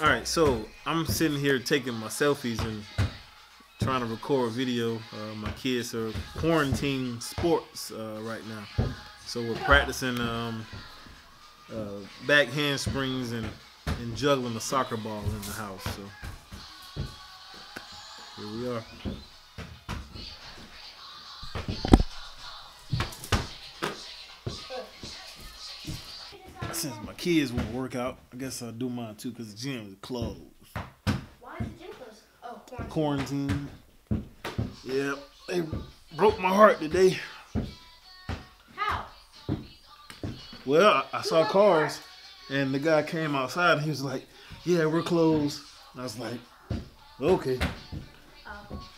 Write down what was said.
All right, so I'm sitting here taking my selfies and trying to record a video. Uh, my kids are quarantine sports uh, right now, so we're practicing um, uh, back handsprings and and juggling a soccer ball in the house. So here we are. Since my kids won't work out, I guess I'll do mine too because the gym is closed. Why is the gym closed? Oh, quarantine. Quarantine. Yep, they broke my heart today. How? Well, I, I saw cars, and the guy came outside and he was like, "Yeah, we're closed." And I was like, "Okay." Oh.